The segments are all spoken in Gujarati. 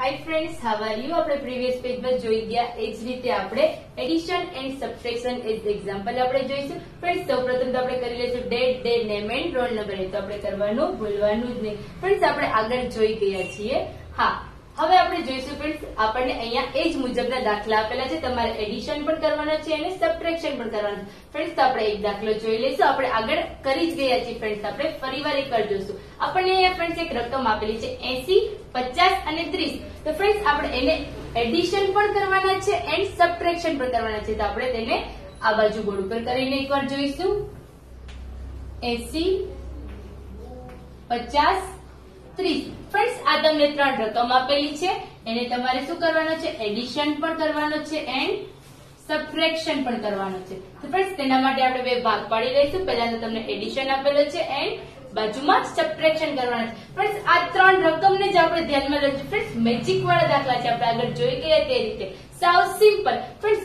Hi friends how are you આપણે પ્રીવિયસ પેજમાં જોઈ ગયા. એ જ રીતે આપણે addition and subtraction as example આપણે જોઈશું. ફ્રેન્ડ્સ સૌપ્રથમ તો આપણે કરી લઈશું date day name and roll number એ તો આપણે કરવાનું, ભૂલવાનું જ નહીં. ફ્રેન્ડ્સ આપણે આગળ જોઈ ગયા છીએ. હા હવે આપણે જોઈશું ફ્રેન્ડ્સ આપણને અહીંયા એ જ મુજબના દાખલા આપેલા છે. તમારે એડિશન પણ કરવાના છે અને સબટ્રેક્શન પણ કરવાનું છે. ફ્રેન્ડ્સ તો આપણે એક દાખલો જોઈ લઈશું. આપણે આગળ કરી જ ગયા છીએ ફ્રેન્ડ્સ આપણે ફરીવાર એકવાર જોઈશું આપણને અહીંયા ફ્રેન્ડ્સ એક રકમ આપેલી છે 80 50 અને 30 તો ફ્રેન્ડ્સ આપણે એને એડિશન પણ કરવાના છે એન્ડ સબટ્રેક્શન પણ કરવાના છે. તો આપણે તેને આ બાજુ બોર્ડ ઉપર કરીને એકવાર જોઈશું. 80 50 ત્રીસ. ફ્રેન્ડ્સ આ તમને ત્રણ રકમ આપેલી છે. એને તમારે શું કરવાનો છે? એડિશન પણ કરવાનો છે એન્ડ સબટ્રેક્શન પણ કરવાનો છે. તો ફ્રેન્ડ્સ તેના માટે આપણે બે ભાગ પાડી લઈશું. પહેલા તો તમને એડિશન આપેલો છે એન્ડ બાજુમાં સબટ્રેક્શન કરવાના છે. ફ્રેન્ડ્સ આ ત્રણ રકમને જ આપણે ધ્યાનમાં લઈશું ફ્રેન્ડ્સ મેજિક વાળા દાખલા છે. આપણે આગળ જોઈ ગયા તે રીતે. સાવ સિમ્પલ ફ્રેન્ડ્સ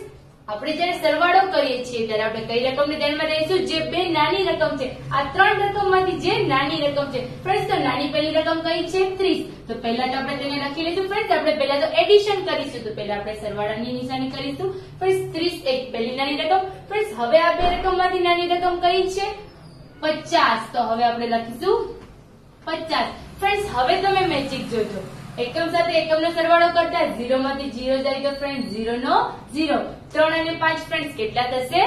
આપણે જ્યારે સરવાળો કરીએ છીએ, ત્યારે આપણે કઈ રકમને ધ્યાનમાં લઈશું જે બે નાની રકમ છે. આ ત્રણ રકમમાંથી જે નાની રકમ છે ફ્રેન્ડ તો નાની પહેલી રકમ કઈ છે? 30 તો પહેલા તો આપણે તેને લખી લઈશું ફ્રેન્ડ આપણે પહેલા તો એડિશન કરીશું, તો પહેલા આપણે સરવાળાની નિશાની કરીશું. ફ્રેન્ડ ત્રીસ એક પહેલી નાની રકમ. ફ્રેન્ડ હવે આ બે રકમમાંથી નાની રકમ કઈ છે? 50 તો હવે આપણે લખીશું 50 ફ્રેન્ડ્સ, હવે તમે મેજિક જોજો. એકમ સાથે એકમનો સરવાળો કરતા ઝીરો માંથી ઝીરો જાય તો ફ્રેન્ડ ઝીરો નો 0 3 અને પાંચ ફ્રેન્ડ કેટલા થશે?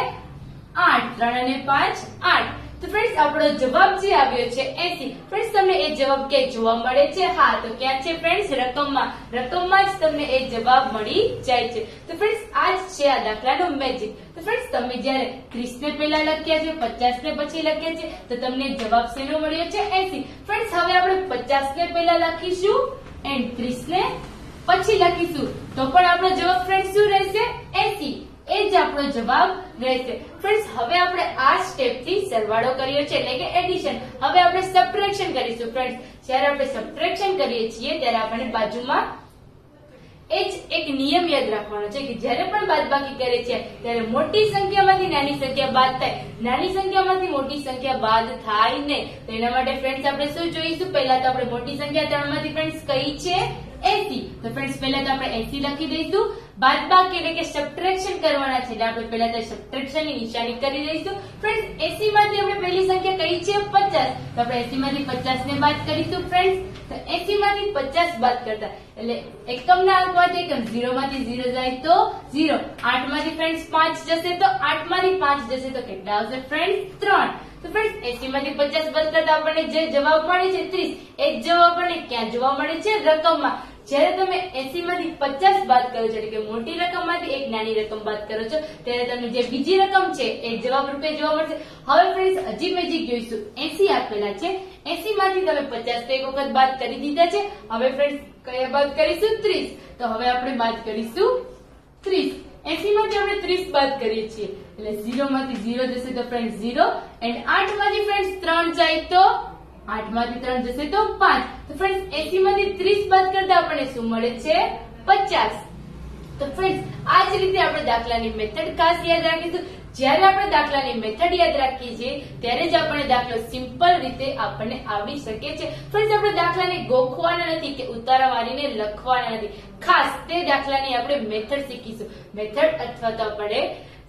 8 3 અને 5 8 તો ફ્રેન્ડ આપણો જવાબ જે આવ્યો છે, એસી. ફ્રેન્ડ તમને એ જવાબ ક્યાંય જોવા મળે છે? હા, તો ક્યાં છે ફ્રેન્ડ રકમમાં. રકમમાં જ તમને એ જવાબ મળી જાય છે. તો ફ્રેન્ડ આ જ છે આ દાખલાનો મેજિક તો ફ્રેન્ડ તમે જ્યારે 30 ને પહેલા લખ્યા છે 50 ને પછી લખ્યા છે, તો તમને જવાબ શેનો મળ્યો છે? એસી. ફ્રેન્ડ હવે આપણે 50 ને પહેલા લખીશું. એન્ડ 30 ને પછી લખીશું. તો પણ આપણો જવાબ ફ્રેન્ડ શું રહેશે? 80 એ જ આપણો જવાબ રહેશે. ફ્રેન્ડ્સ હવે આપણે આ સ્ટેપથી સરવાળો કર્યો છે, એટલે કે એડિશન હવે આપણે સબટ્રેક્શન કરીશું ફ્રેન્ડ્સ જ્યારે આપણે સબટ્રેક્શન કરીએ છીએ, ત્યારે આપણે બાજુમાં એ જ એક નિયમ યાદ રાખવાનો છે કે જ્યારે પણ બાદબાકી કરે છે, ત્યારે મોટી સંખ્યામાંથી નાની સંખ્યા બાદ થાય. નાની સંખ્યામાંથી મોટી સંખ્યા બાદ થાય નહીં તો એના માટે ફ્રેન્ડ્સ આપણે શું જોઈશું? પહેલા તો આપણે મોટી સંખ્યા ત્રણમાંથી ફ્રેન્ડ્સ કઈ છે? એસી. તો ફ્રેન્ડ્સ પહેલા તો આપણે એસી લખી દઈશું. બાદબાકી એટલે કે સબટ્રેક્શન કરવાના છે. એટલે આપણે પહેલા તો સબટ્રેક્શનની નિશાની કરી દઈશું. ફ્રેન્ડ્સ એસી માંથી આપણે પહેલી સંખ્યા 50 તો આપણે એસી માંથી 50 ને બાદ કરીશું ફ્રેન્ડ તો એસી માંથી 50 બાદ કરતા. એટલે એકમના અંકમાંથી એકમ ઝીરો માંથી ઝીરો જાય તો 0 8 માંથી ફ્રેન્ડ પાંચ જશે તો આઠમાંથી પાંચ જશે. તો કેટલા આવશે ફ્રેન્ડ ત્રણ. તો ફ્રેન્ડ એસી માંથી 50 બાદ કરતા આપણને જે જવાબ મળે છે 30 એ જવાબ આપણને ક્યાં જોવા મળે છે? રકમમાં. જ્યારે તમે એસી માંથી 50 બાદ કરો છો, એટલે કે મોટી રકમમાંથી એક નાની રકમ બાદ કરો છો, ત્યારે તમને જે બીજી રકમ છે, એ જવાબ રૂપે જોવા મળશે. હવે ફ્રેન્ડ્સ હજી મેજિક જોઈશું એસી આપેલા છે. એસી માંથી તમે 50 તો એક વખત બાદ કરી દીધા છે. હવે ફ્રેન્ડ કયા બાદ કરીશું? 30 તો હવે આપણે બાદ કરીશું 30 80 માંથી આપણે 30 બાદ કરીએ છીએ. એટલે ઝીરો માંથી ઝીરો જશે તો ફ્રેન્ડ ઝીરો. એન્ડ આઠમાંથી ફ્રેન્ડ્સ ત્રણ જાય તો 8 માંથી ત્રણ જશે તો પાંચ. તો ફ્રેન્ડ એસી માંથી 30 બાદ કરતા આપણને શું મળે છે? 50 તો ફ્રેન્ડ આ જ રીતે આપણે દાખલાની મેથડ ખાસ યાદ રાખીશું. જ્યારે આપણે દાખલાની મેથડ યાદ રાખીએ છીએ, ત્યારે જ આપણે દાખલો સિમ્પલ રીતે આપણને આવડી શકે છે. ફ્રેન્ડ આપણે દાખલાને ગોખવાના નથી કે ઉતારા લખવાના નથી. ખાસ તે દાખલાની આપણે મેથડ શીખીશું. મેથડ અથવા તો આપણે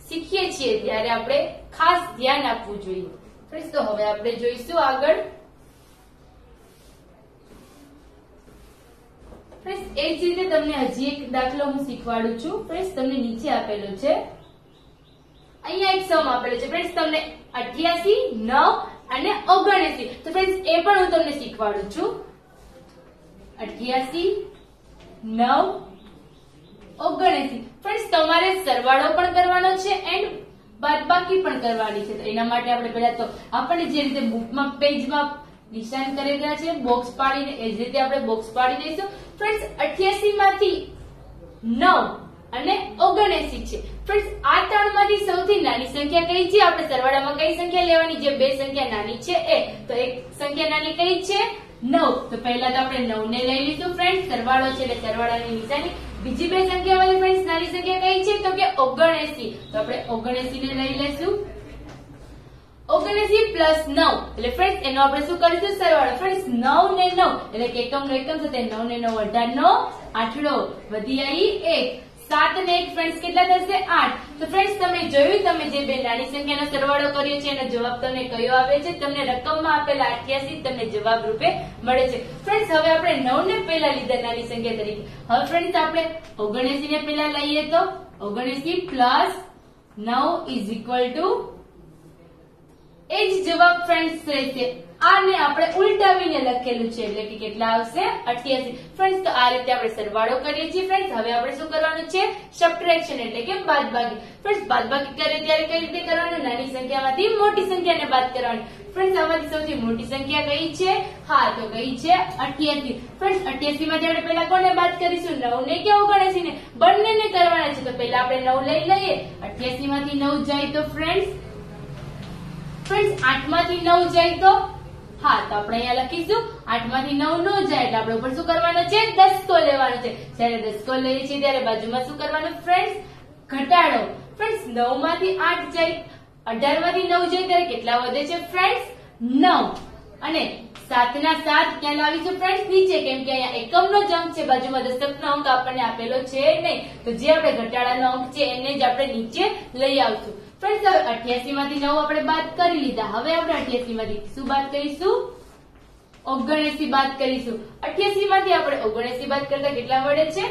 શીખીએ છીએ, ત્યારે આપણે ખાસ ધ્યાન આપવું જોઈએ. ફ્રેન્ડ તો હવે આપણે જોઈશું આગળ. ફ્રેન્ડ્સ, એ જ રીતે તમને હજી એક દાખલો હું શીખવાડું છું. ફ્રેન્ડ્સ, તમને નીચે આપેલો છે. અહીંયા એક સમ આપેલો છે. ફ્રેન્ડ્સ, તમને 88 9 અને 79 તો ફ્રેન્ડ્સ, એ પણ હું તમને શીખવાડું છું. 88 9 79 ફ્રેન્ડ્સ, તમારે સરવાળો પણ કરવાનો છે એન્ડ બાદબાકી પણ કરવાની છે. તો એના માટે આપણે પહેલા તો આપણને જે રીતે બુકમાં પેજમાં નિશાન કરેલા છે બોક્સ પાડીને એ જ રીતે આપણે બોક્સ પાડી દઈશું. ફ્રેન્ડ્સ 88 માંથી નવ અને 79 છે. ફ્રેન્ડ્સ આ ત્રણમાંથી સૌથી નાની સંખ્યા કઈ છે? આપણે સરવાળામાં કઈ સંખ્યા લેવાની? જે બે સંખ્યા નાની છે, એ. તો એક સંખ્યા નાની કઈ છે? નવ. તો પહેલા તો આપણે નવ ને લઈ લીધું ફ્રેન્ડ સરવાળો છે એટલે સરવાળાની નિશાની. બીજી બે સંખ્યા વાળી ફ્રેન્ડ નાની સંખ્યા કઈ છે? તો કે 79 તો આપણે 79 ને લઈ લેશું ઓગણએસી પ્લસ નવ. એટલે ફ્રેન્ડ્સ એનો આપણે શું કરીશું? સરવાળો. ફ્રેન્ડ્સ નવ ને નવ. એટલે કે એકમ નો એકમ થશે નવ ને નવ અઢાર નો આઠડો વધી આવી એક. સાત ને એક ફ્રેન્ડ કેટલા થશે? આઠ. તો ફ્રેન્ડ તમે જોયું, તમે જે બે નાની સંખ્યાનો સરવાળો કર્યો છે, એનો જવાબ તમને કયો આવે છે? તમને રકમમાં આપેલા અઠ્યાસી તમને જવાબ રૂપે મળે છે. ફ્રેન્ડ હવે આપણે નવ ને પહેલા લીધા નાની સંખ્યા તરીકે. હવે ફ્રેન્ડ આપણે ઓગણસી ને પહેલા લઈએ તો ઓગણસી પ્લસ નવ ઇઝ ઇક્વલ ટુ એ જ જવાબ ફ્રેન્ડ્સ રહેશે આને આપણે ઉલટાવીને લખેલું છે. એટલે કે કેટલા આવશે? 88 ફ્રેન્ડ્સ તો આ રીતે આપણે સરવાળો કરીએ છીએ ફ્રેન્ડ્સ હવે આપણે શું કરવાનું છે? સબટ્રેક્શન એટલે કે બાદબાકી. ફ્રેન્ડ્સ બાદબાકી કરે ત્યારે કઈ રીતે કરવાનું? નાની સંખ્યામાંથી મોટી સંખ્યાને બાદ કરવાની. ફ્રેન્ડ્સ આમાંથી સૌથી મોટી સંખ્યા કઈ છે? હા, તો કઈ છે? 88 ફ્રેન્ડ્સ 88 માંથી આપણે પેલા કોને બાદ કરીશું? નવ ને કે 79 ને બંનેને કરવાના છે. તો પેલા આપણે નવ લઈ લઈએ. 88 માંથી નવ જાય તો ફ્રેન્ડ્સ ફ્રેન્ડ્સ આઠમાંથી નવ જાય તો? હા, તો આપણે અહીંયા લખીશું. આઠમાંથી નવ નો જાય એટલે આપણે ઉપર શું કરવાનો છે? દસકો લેવાનો છે. જ્યારે દસકો લઈએ છીએ, ત્યારે બાજુમાં શું કરવાનું? ફ્રેન્ડ ઘટાડો. ફ્રેન્ડ નવમાંથી આઠ જાય. અઢારમાંથી નવ જાય ત્યારે કેટલા વધે છે? ફ્રેન્ડ નવ. અને સાત ના સાત ક્યાં લાવીશું ફ્રેન્ડ નીચે. કેમ કે અહીંયા એકમનો નો જંક છે. બાજુમાં દશકનો અંક આપણને આપેલો છે નહીં. તો જે આપણે ઘટાડાનો અંક છે, એને જ આપણે નીચે લઈ આવશું. ફ્રેન્ડ્સ હવે 88 માંથી નવ આપણે બાદ કરી લીધા. હવે આપણે 88 માંથી શું બાદ કરીશું? 79 બાદ કરીશું. 88 માંથી આપણે 79 બાદ કરતા કેટલા વડે છે?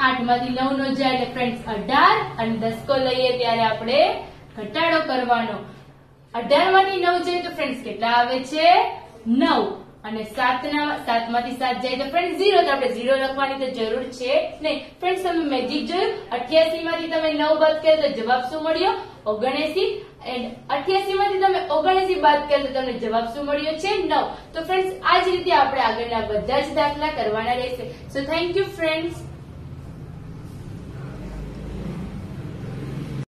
આઠમાંથી નવ નો જાય એટલે ફ્રેન્ડ અઢાર. અને દસકો લઈએ ત્યારે આપણે ઘટાડો કરવાનો. 18 માંથી નવ જાય તો ફ્રેન્ડ્સ કેટલા આવે છે? 9 અને સાત ના સાતમાંથી સાત જાય તો ફ્રેન્ડ ઝીરો તો આપણે ઝીરો લખવાની તો જરૂર છે નહીં. ફ્રેન્ડ તમે મેજિક જોયું? 88 માંથી તમે નવ બાદ કર્યો તો જવાબ શું મળ્યો? 79 એન્ડ 88 માંથી તમે 79 બાદ કર્યો તો તમને જવાબ શું મળ્યો છે? નવ. તો ફ્રેન્ડ્સ આ જ રીતે આપણે આગળના બધા જ દાખલા કરવાના રહેશે. So thank you friends